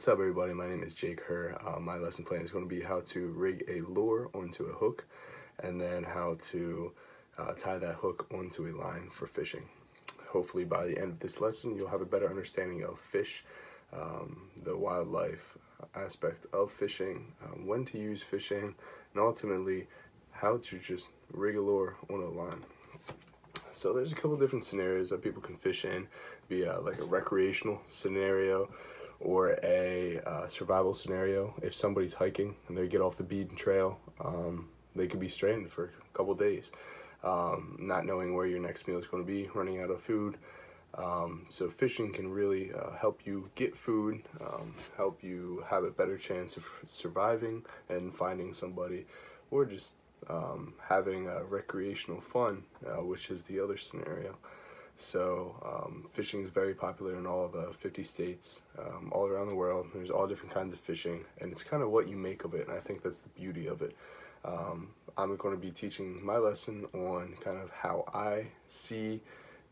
What's up everybody, my name is Jake Herr. Uh, my lesson plan is going to be how to rig a lure onto a hook and then how to uh, tie that hook onto a line for fishing. Hopefully by the end of this lesson you'll have a better understanding of fish, um, the wildlife aspect of fishing, um, when to use fishing, and ultimately how to just rig a lure on a line. So there's a couple different scenarios that people can fish in, be like a recreational scenario or a uh, survival scenario. If somebody's hiking and they get off the beaten trail, um, they could be stranded for a couple days, um, not knowing where your next meal is going to be, running out of food. Um, so fishing can really uh, help you get food, um, help you have a better chance of surviving and finding somebody, or just um, having recreational fun, uh, which is the other scenario. So um, fishing is very popular in all the 50 states, um, all around the world. There's all different kinds of fishing, and it's kind of what you make of it, and I think that's the beauty of it. Um, I'm going to be teaching my lesson on kind of how I see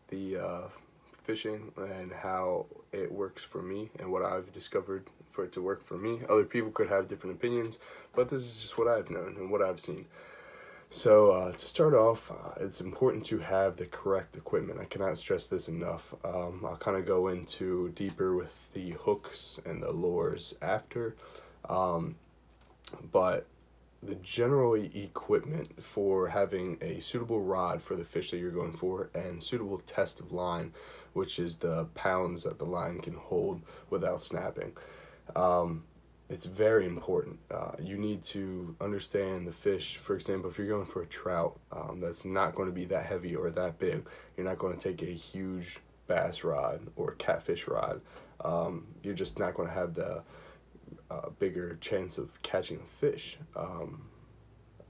the uh, fishing and how it works for me and what I've discovered for it to work for me. Other people could have different opinions, but this is just what I've known and what I've seen. So uh, to start off, uh, it's important to have the correct equipment. I cannot stress this enough. Um, I'll kind of go into deeper with the hooks and the lures after. Um, but the general equipment for having a suitable rod for the fish that you're going for and suitable test of line, which is the pounds that the line can hold without snapping. Um, it's very important. Uh, you need to understand the fish. For example, if you're going for a trout um, that's not going to be that heavy or that big, you're not going to take a huge bass rod or catfish rod. Um, you're just not going to have the uh, bigger chance of catching a fish. Um,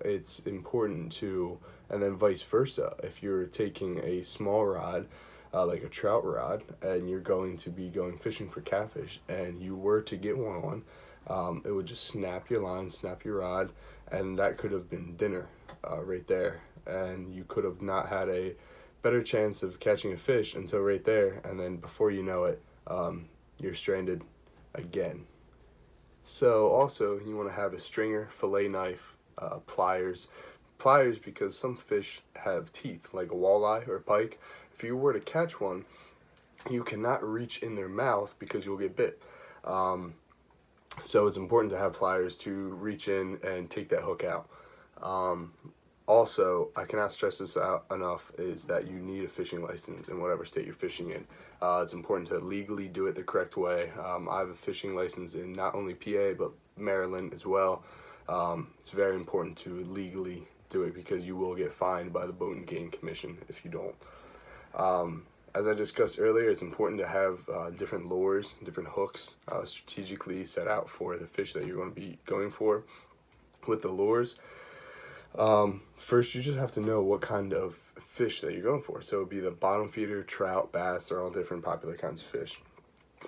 it's important to, and then vice versa. If you're taking a small rod, uh, like a trout rod, and you're going to be going fishing for catfish, and you were to get one on, um, it would just snap your line, snap your rod, and that could have been dinner uh, right there. And you could have not had a better chance of catching a fish until right there, and then before you know it, um, you're stranded again. So also you want to have a stringer, fillet knife, uh, pliers. Pliers because some fish have teeth, like a walleye or a pike. If you were to catch one, you cannot reach in their mouth because you'll get bit. Um, so it's important to have pliers to reach in and take that hook out. Um, also, I cannot stress this out enough, is that you need a fishing license in whatever state you're fishing in. Uh, it's important to legally do it the correct way. Um, I have a fishing license in not only PA, but Maryland as well. Um, it's very important to legally do it because you will get fined by the Boat and Game Commission if you don't. As I discussed earlier, it's important to have uh, different lures, different hooks uh, strategically set out for the fish that you're going to be going for. With the lures, um, first you just have to know what kind of fish that you're going for. So it'd be the bottom feeder, trout, bass, they're all different popular kinds of fish.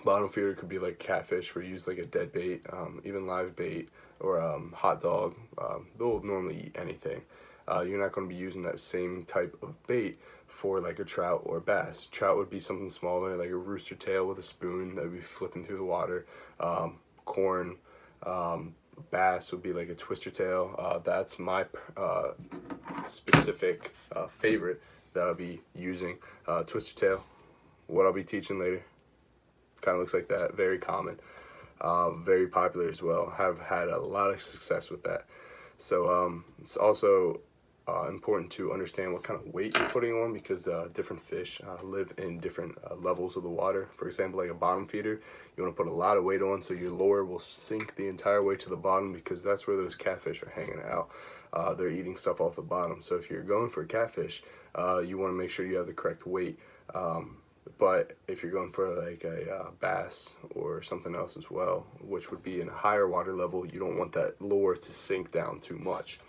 Bottom feeder could be like catfish where you use like a dead bait, um, even live bait, or um, hot dog. Um, they'll normally eat anything uh, you're not going to be using that same type of bait for like a trout or bass. Trout would be something smaller, like a rooster tail with a spoon that would be flipping through the water. Um, corn, um, bass would be like a twister tail. Uh, that's my uh, specific uh, favorite that I'll be using. Uh, twister tail, what I'll be teaching later. Kind of looks like that, very common. Uh, very popular as well. Have had a lot of success with that. So um, it's also uh, important to understand what kind of weight you're putting on because uh, different fish uh, live in different uh, levels of the water. For example, like a bottom feeder, you want to put a lot of weight on so your lure will sink the entire way to the bottom because that's where those catfish are hanging out. Uh, they're eating stuff off the bottom. So if you're going for catfish, uh, you want to make sure you have the correct weight. Um, but if you're going for like a bass or something else as well, which would be in a higher water level, you don't want that lure to sink down too much.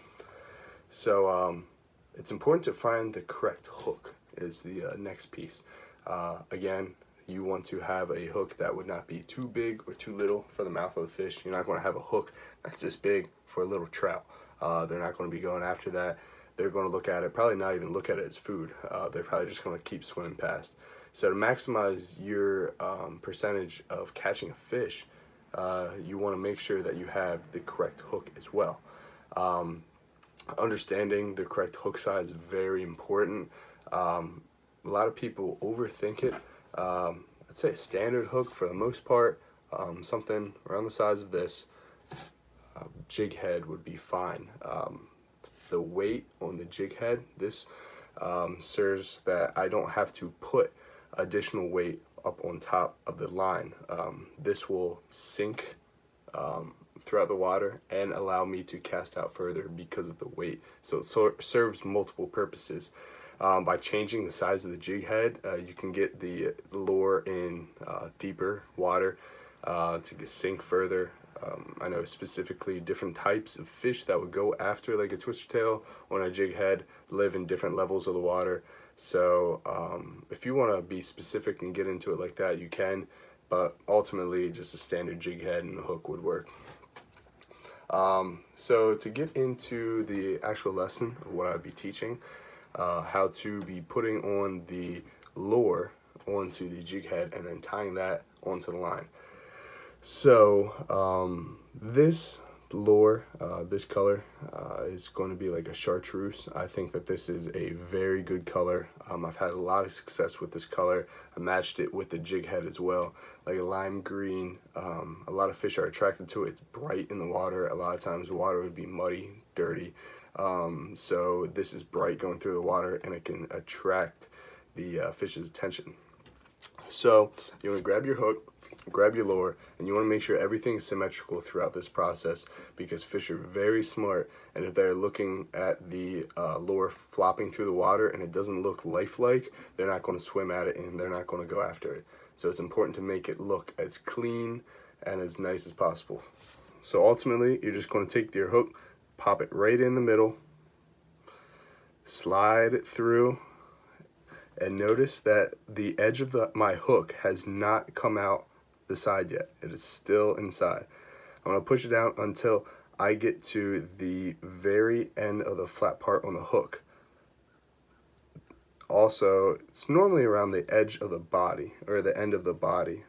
So um, it's important to find the correct hook is the uh, next piece. Uh, again, you want to have a hook that would not be too big or too little for the mouth of the fish. You're not going to have a hook that's this big for a little trout. Uh, they're not going to be going after that. They're going to look at it, probably not even look at it as food. Uh, they're probably just going to keep swimming past. So to maximize your um, percentage of catching a fish, uh, you want to make sure that you have the correct hook as well. Um, understanding the correct hook size is very important. Um, a lot of people overthink it. Um, I'd say a standard hook for the most part, um, something around the size of this, uh, jig head would be fine. Um, the weight on the jig head, this um, serves that I don't have to put additional weight up on top of the line. Um, this will sink throughout the water and allow me to cast out further because of the weight. So it so serves multiple purposes. Um, by changing the size of the jig head, uh, you can get the lure in uh, deeper water uh, to sink further. Um, I know specifically different types of fish that would go after like a twister tail on a jig head live in different levels of the water. So um, if you want to be specific and get into it like that, you can. But ultimately, just a standard jig head and a hook would work. Um, so to get into the actual lesson of what I'd be teaching, uh, how to be putting on the lure onto the jig head and then tying that onto the line. So um, this lure, uh, this color uh, is going to be like a chartreuse. I think that this is a very good color. Um, I've had a lot of success with this color. I matched it with the jig head as well, like a lime green. Um, a lot of fish are attracted to it. It's bright in the water. A lot of times the water would be muddy, dirty. Um, so this is bright going through the water and it can attract the uh, fish's attention. So you want to grab your hook, grab your lure, and you want to make sure everything is symmetrical throughout this process because fish are very smart and if they're looking at the uh, lure flopping through the water and it doesn't look lifelike, they're not going to swim at it and they're not going to go after it. So it's important to make it look as clean and as nice as possible. So ultimately, you're just going to take your hook, pop it right in the middle, slide it through, and notice that the edge of the, my hook has not come out the side yet. It is still inside. I'm to push it down until I get to the very end of the flat part on the hook. Also, it's normally around the edge of the body, or the end of the body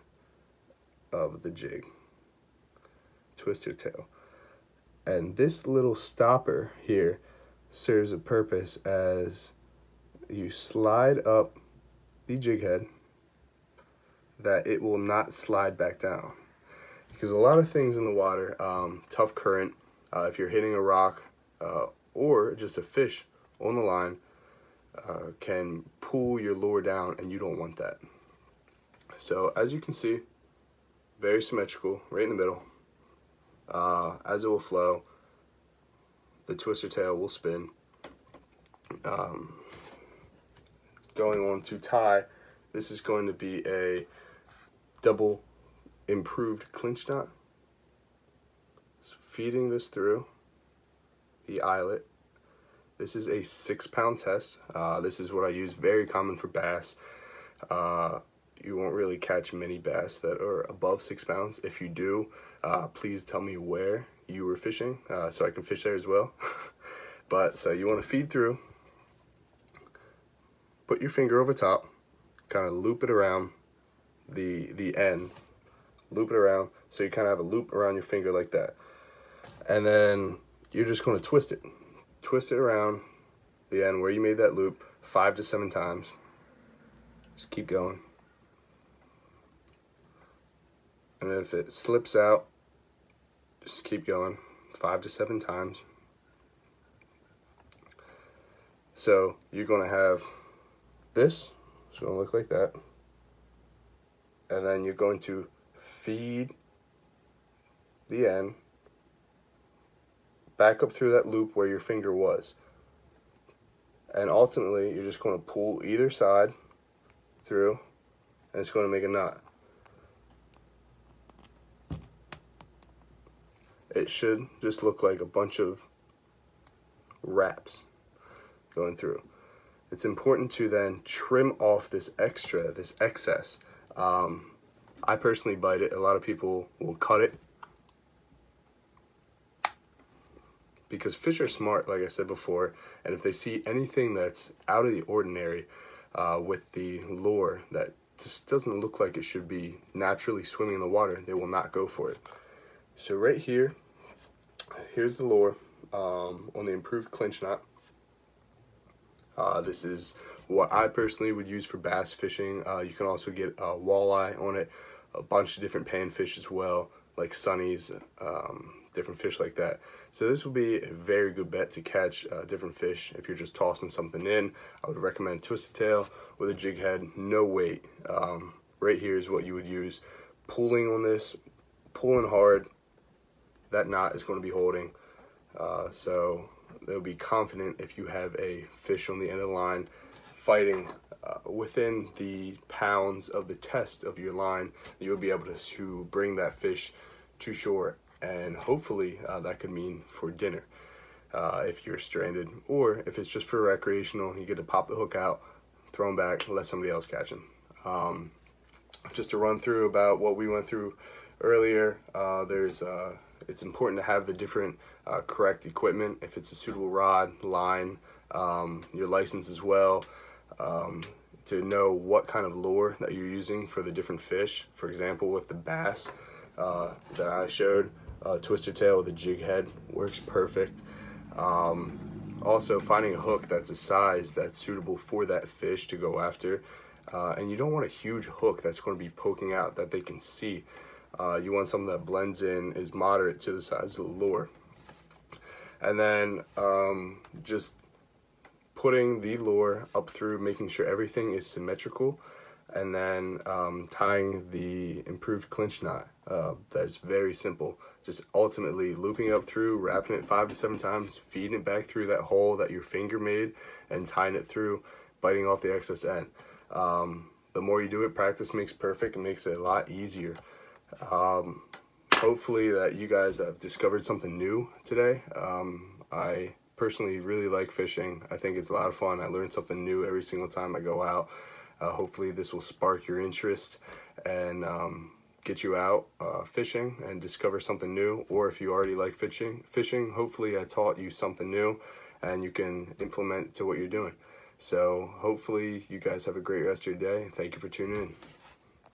of the jig. Twist your tail. And this little stopper here serves a purpose as you slide up the jig head that it will not slide back down. Because a lot of things in the water, um, tough current, uh, if you're hitting a rock uh, or just a fish on the line, uh, can pull your lure down and you don't want that. So as you can see, very symmetrical, right in the middle. Uh, as it will flow, the twister tail will spin. Um, going on to tie, this is going to be a double improved clinch knot. Feeding this through the eyelet. This is a six pound test. Uh, this is what I use, very common for bass. Uh, you won't really catch many bass that are above six pounds. If you do, uh, please tell me where you were fishing uh, so I can fish there as well. but so you want to feed through, put your finger over top, kind of loop it around, the, the end, loop it around. So you kind of have a loop around your finger like that. And then you're just going to twist it. Twist it around the end where you made that loop five to seven times. Just keep going. And then if it slips out, just keep going five to seven times. So you're going to have this. It's going to look like that and then you're going to feed the end back up through that loop where your finger was. And ultimately, you're just going to pull either side through, and it's going to make a knot. It should just look like a bunch of wraps going through. It's important to then trim off this extra, this excess, um, I personally bite it. A lot of people will cut it because fish are smart, like I said before, and if they see anything that's out of the ordinary uh, with the lure that just doesn't look like it should be naturally swimming in the water, they will not go for it. So right here, here's the lure um, on the improved clinch knot. Uh, this is what I personally would use for bass fishing. Uh, you can also get a walleye on it, a bunch of different panfish as well, like sunnies, um, different fish like that. So this will be a very good bet to catch uh, different fish if you're just tossing something in. I would recommend twisted tail with a jig head, no weight. Um, right here is what you would use. Pulling on this, pulling hard, that knot is going to be holding. Uh, so they'll be confident if you have a fish on the end of the line fighting uh, within the pounds of the test of your line, you'll be able to, to bring that fish to shore. And hopefully uh, that could mean for dinner uh, if you're stranded or if it's just for recreational you get to pop the hook out throw them back let somebody else catch them um, just to run through about what we went through earlier uh, there's uh, it's important to have the different uh, correct equipment if it's a suitable rod line um, your license as well um, to know what kind of lure that you're using for the different fish for example with the bass uh, that I showed uh, twisted tail with a jig head works perfect. Um, also, finding a hook that's a size that's suitable for that fish to go after. Uh, and you don't want a huge hook that's going to be poking out that they can see. Uh, you want something that blends in, is moderate to the size of the lure. And then um, just putting the lure up through, making sure everything is symmetrical and then um, tying the improved clinch knot. Uh, that's very simple. Just ultimately looping up through, wrapping it five to seven times, feeding it back through that hole that your finger made, and tying it through, biting off the excess end. Um, the more you do it, practice makes perfect. It makes it a lot easier. Um, hopefully that you guys have discovered something new today. Um, I personally really like fishing. I think it's a lot of fun. I learn something new every single time I go out. Uh, hopefully this will spark your interest and um, get you out uh, fishing and discover something new. Or if you already like fishing, fishing, hopefully I taught you something new and you can implement to what you're doing. So hopefully you guys have a great rest of your day. Thank you for tuning in.